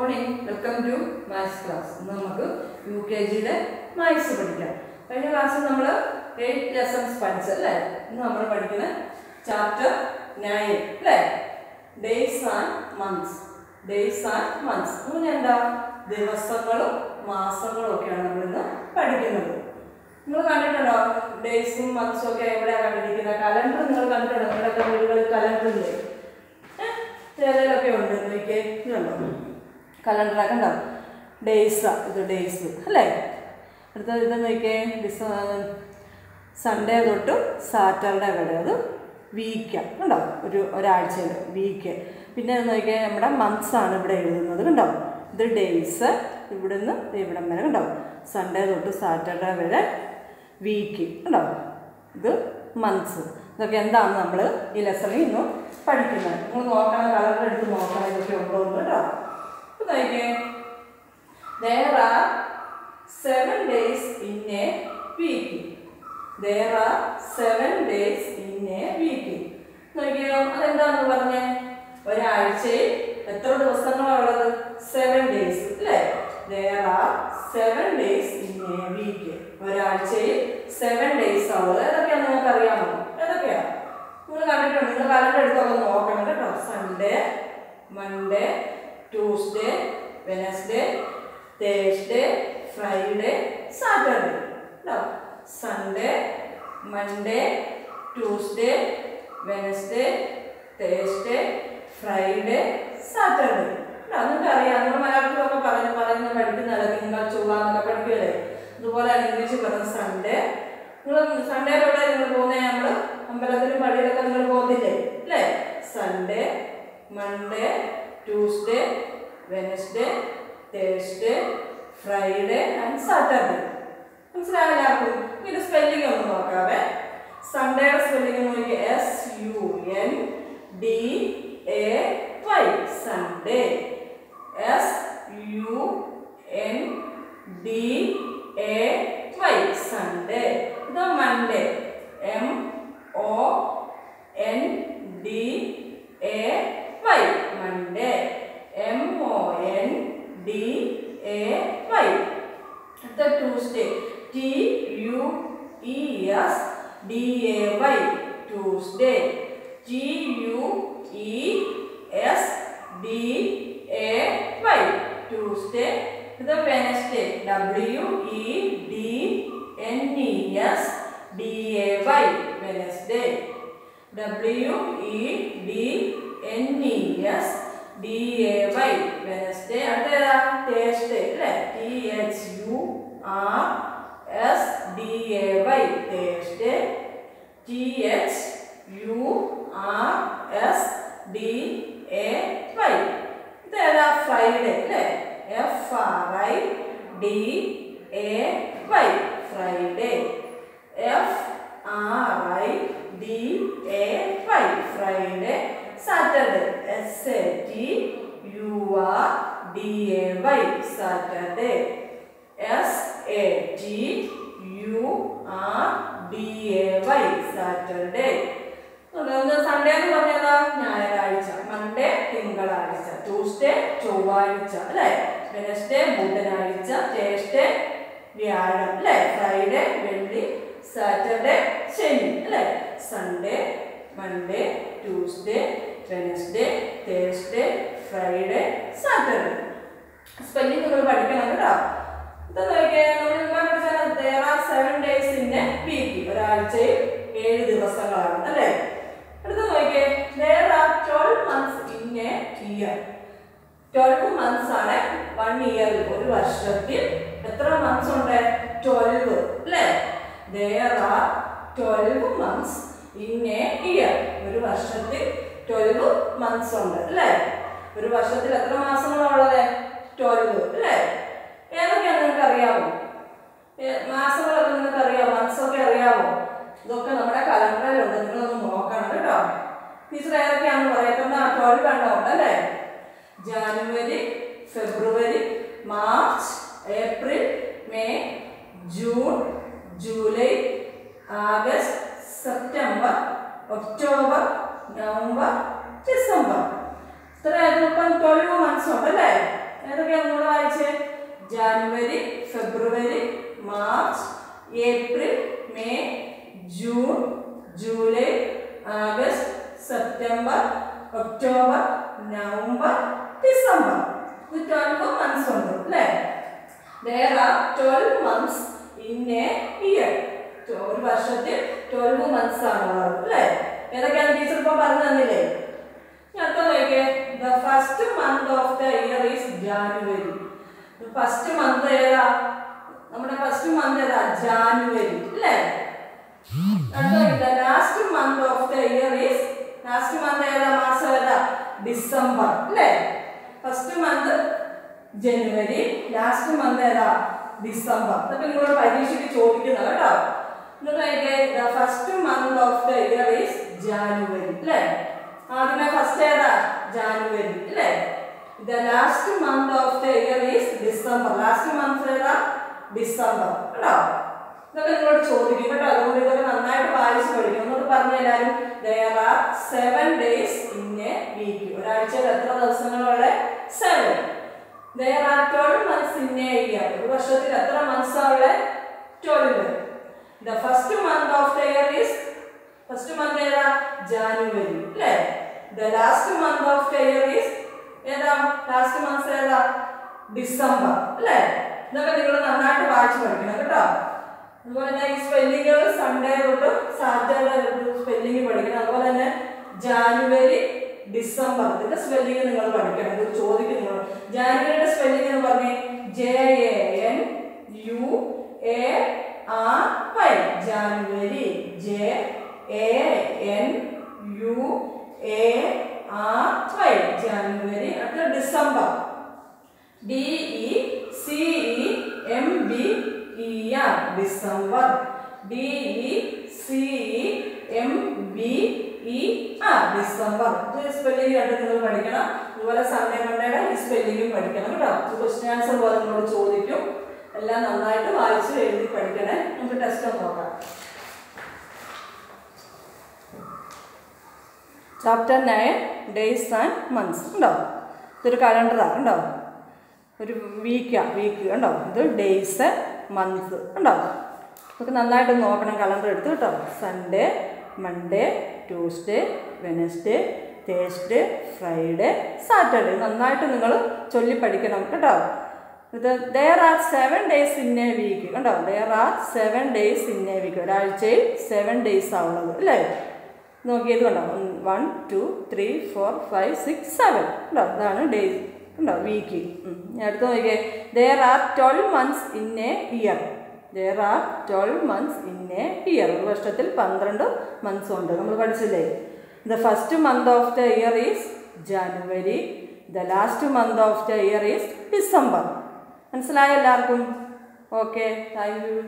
Morning welcome to maths class ഇന്ന് നമുക്ക് U K ജിയുടെ മാത്സ് പഠിക്കാം. കഴിഞ്ഞ ക്ലാസ്സിൽ നമ്മൾ എയ്റ്റ് ലെസൺസ് പഠിച്ചല്ലേ ഇന്ന് നമ്മൾ പഠിക്കുന്ന ചാപ്റ്റർ നയൻ അല്ലേ? Days and months days and months എന്ന് എന്താ? ദിവസങ്ങളും മാസങ്ങളും ഒക്കെയാണ് നമ്മൾ ഇന്ന് പഠിക്കുന്നത്. നിങ്ങൾ കണ്ടിട്ടുണ്ടോ? ഡേയ്സും മന്ത്സും ഒക്കെ എവിടെയാണ് കണ്ടിരിക്കുന്നത്? കലണ്ടർ നിങ്ങൾ കണ്ടിട്ടുണ്ടോ? നിങ്ങളുടെ വീടുകളിൽ കലണ്ടർ ഇല്ലേ? ചിലരൊക്കെ ഉണ്ട്. നോക്കിയേ. കലണ്ടറൊക്കെ ഉണ്ടാവും. ഡേയ്സ് ഇത് ഡേയ്സ്. അല്ലേ? അടുത്തത് ഇത് നോക്കിയേ. ഡിസ സൺഡേ തൊട്ട് സാറ്റർഡേ വരെ. അത് വീക്ക് കണ്ടോ? ഒരു ഒരാഴ്ചയിൽ വീക്ക് പിന്നെ നോക്കിയാൽ നമ്മുടെ മന്ത്സ് ആണ് ഇവിടെ എഴുതുന്നത്. കണ്ടോ? ഇത് ഡേയ്സ് ഇവിടുന്ന് ഇവിടം വരെ കണ്ടോ? സൺഡേ തൊട്ട് സാറ്റർഡേ വരെ വീക്ക് കണ്ടോ? ഇത് മന്ത്സ് ഇതൊക്കെ എന്താണ് നമ്മൾ ഈ ലെസണിൽ ഇന്ന് പഠിക്കുന്നത്. നിങ്ങൾ നോക്കണം കളർ എടുത്ത് നോക്കണം ഇതൊക്കെ ഉണ്ടോ എന്ന്. കേട്ടോ നോക്കിയേ there are seven days in a week. There are seven days in a week. നോക്കിയോ അതെന്താന്ന് പറഞ്ഞേ? ഒരാഴ്ചയിൽ എത്ര ദിവസങ്ങളാണ് ഉള്ളത് സെവൻ ഡേയ്സ് അല്ലേ? There are seven days in a week. ഒരാഴ്ചയിൽ സെവൻ ഡേയ്സ് ഉള്ളത് ഏതൊക്കെയാണ് നിങ്ങൾക്ക് അറിയാമോ ഏതൊക്കെയാ? നിങ്ങൾ കണ്ടിട്ടുണ്ട്. നിങ്ങൾ കലണ്ടർ എടുത്തൊക്കെ നോക്കണം കേട്ടോ. Sunday Monday Tuesday Wednesday Thursday Friday Saturday കേട്ടോ Sunday Monday Tuesday Wednesday Thursday Friday Saturday അതൊക്കെ അറിയാം നമ്മൾ മലയാളത്തിലൊക്കെ പറഞ്ഞ് പറഞ്ഞ് പഠിക്കുന്നതല്ല? നിങ്ങൾ ചൊവ്വ എന്നൊക്കെ അതുപോലെ തന്നെ ഇംഗ്ലീഷ് പറഞ്ഞ സൺഡേ നിങ്ങൾ സൺഡേ എവിടെ നിങ്ങൾ പോകുന്നത് നമ്മൾ അമ്പലത്തിലും പള്ളിയിലൊക്കെ നിങ്ങൾ പോകുന്നില്ലേ അല്ലേ? Sunday Monday Tuesday Wednesday Thursday Friday and Saturday മനസ്സിലായോ day Tuesday G U E S D A Y Tuesday the Wednesday W E D N E S D A Y. Wednesday W E D N E S D A Y. Wednesday and Thursday T H U R S D A Y Thursday T H U Sunday എന്ന് പറഞ്ഞതാ? ഞായറാഴ്ച. Monday തിങ്കളാഴ്ച. Tuesday ചൊവ്വാഴ്ച. അല്ലേ? Wednesday ബുധനാഴ്ച. Thursday വ്യാഴം. അല്ലേ? Friday വെള്ളി. സാറ്റർഡേ ശനി. അല്ലേ? Sunday Monday Tuesday Wednesday Thursday Friday Saturday spelling നിങ്ങൾ പഠിക്കണം കേട്ടോ. ഇത് നമ്മൾ seven days in a week. ഒരാഴ്ചയിൽ ഏഴ് ദിവസങ്ങളാണ്. അല്ലേ? അടുത്ത നോക്കിയേ. There are twelve months in a year. Twelve months ആണ് വൺ ഇയർ ഒരു വർഷത്തിൽ എത്ര മന്ത്സ് ഉണ്ട്? ട്വൽവ് അല്ലേ? There are twelve months in a year ഒരു വർഷത്തിൽ ട്വൽവ് മന്ത്സ് ഉണ്ട് അല്ലേ? ഒരു വർഷത്തിൽ എത്ര മാസങ്ങളുള്ളത് ട്വൽവ് അല്ലേ? ഏതൊക്കെയാണ് നിങ്ങൾക്ക് അറിയാമോ? മാസങ്ങളൊക്കെ നിങ്ങൾക്ക് അറിയാമോ? മന്ത്സ് ഒക്കെ അറിയാമോ? ഇതൊക്കെ നമ്മുടെ കലണ്ടറിലുണ്ട്. നിങ്ങളൊന്ന് നോക്കണം. കേട്ടോ? ടീച്ചർ ഏതൊക്കെയാണെന്ന് പറയത്തുന്ന ട്വൽവ് എണ്ണമുണ്ട് അല്ലേ January February March April May June July August September October November December. ഇത്രയായിരുന്നു. ഇപ്പം ട്വൽവ് മന്ത്സ് ഉണ്ട് അല്ലേ ഡിസംബർ. ഇത് ട്വൽവ് മന്ത്സ് ഉണ്ട് അല്ലേ? There are 12 months in a year ഒരു വർഷത്തിൽ ട്വൽവ് മന്ത്സ് ആണ് ഉള്ളത് അല്ലേ? ഏതൊക്കെയാണ് ടീച്ചർ ഇപ്പൊ പറഞ്ഞു തന്നില്ലേ? നോക്കിയേ the first month of the year is January first month ഏതാ? നമ്മുടെ ഫസ്റ്റ് മന്ത് ഏതാ? ജാനുവരി അല്ലേ? അടുത്ത last month of the year is last month ഏതാ? മാസം ഏതാ? ഡിസംബർ അല്ലേ? First month January last month ഏതാ? ഡിസംബർ അതൊക്കെ നിങ്ങളോട് പരീക്ഷയ്ക്ക് ചോദിക്കുന്നത് കേട്ടോ. എന്നിട്ട് first month of the year is January അല്ലേ? ആദ്യമേ ഫസ്റ്റ് ഏതാ? ജാനുവരി അല്ലേ? The last month of the year is December last month ഏതാ? ഡിസംബർ കേട്ടോ? ഇതൊക്കെ നിങ്ങളോട് ചോദിക്കും കേട്ടോ. അതുകൊണ്ട് ഇതൊക്കെ നന്നായിട്ട് വായിച്ച് പഠിക്കും എന്നോട് പറഞ്ഞു എല്ലാവരും seven days in a week ഒരാഴ്ചയിൽ എത്ര ദിവസങ്ങളുള്ള seven there are twelve months in a year ഒരു വർഷത്തിൽ എത്ര മന്ത്സ് ഉള്ള twelve the first month of the year is first month ഏതാ? ജാനുവരി അല്ലേ? The last month of the year is ഏതാ? Last months ഏതാ? ഡിസംബർ അല്ലേ? ഇതൊക്കെ നിങ്ങൾ നന്നായിട്ട് വായിച്ചു പഠിക്കണം കേട്ടോ. അതുപോലെ തന്നെ ഈ സ്പെല്ലിങ്ങുകൾ സൺഡേ തൊട്ട് സാറ്റർഡേ തൊട്ട് സ്പെല്ലിങ് പഠിക്കണം. അതുപോലെ തന്നെ ജാനുവരി ഡിസംബർ ഇതിന്റെ സ്പെല്ലിങ് നിങ്ങൾ പഠിക്കണം. ഇത് ചോദിക്കുന്നു. ജാനുവരിയുടെ സ്പെല്ലിംഗ് എന്ന് പറഞ്ഞേ J A N U A R Y January J A N U A R Y January അടുത്ത December D E C E M B E R December. D E C E M B E R December. ഇത് spelling കണ്ട് നിങ്ങൾ പഠിക്കണം. അതുപോലെ Sunday മണ്ടേയുടെ ഈ സ്പെല്ലിംഗും പഠിക്കണം കേട്ടോ. Question answer പോലെ നിങ്ങളോട് ചോദിക്കും. എല്ലാം നന്നായിട്ട് വായിച്ച് എഴുതി പഠിക്കണേ. നമുക്ക് ടെസ്റ്റ് നോക്കാം. Chapter nine days and months ഉണ്ടോ? ഇതൊരു കലണ്ടറാണ് ഉണ്ടോ ഒരു വീക്കാണ് വീക്ക് കണ്ടോ? ഇത് ഡേയ്സ് മന്ത്സ് ഉണ്ടോ? നമുക്ക് നന്നായിട്ട് നോക്കണം കലണ്ടർ എടുത്ത് കേട്ടോ. Sunday Monday Tuesday Wednesday Thursday Friday Saturday നന്നായിട്ട് നിങ്ങൾ ചൊല്ലി പഠിക്കണം കേട്ടോ. ഇത് there are seven days in a week കണ്ടോ? There are seven days in a week ഒരാഴ്ചയിൽ സെവൻ ഡേയ്സ് ആവുള്ളത് അല്ലേ? നോക്കിയത് കണ്ടോ? One two three four five six seven കേട്ടോ അതാണ് ഡേയ്സ് ഉണ്ടോ? വീക്ക് അടുത്ത് നോക്കിയേ there are twelve months in a year there are twelve months in a year ഒരു വർഷത്തിൽ പന്ത്രണ്ട് മന്ത്സ് ഉണ്ട്. നമ്മൾ പഠിച്ചില്ലേ? The first month of the year is January the last month of the year is December മനസ്സിലായോ എല്ലാവർക്കും? Okay thank you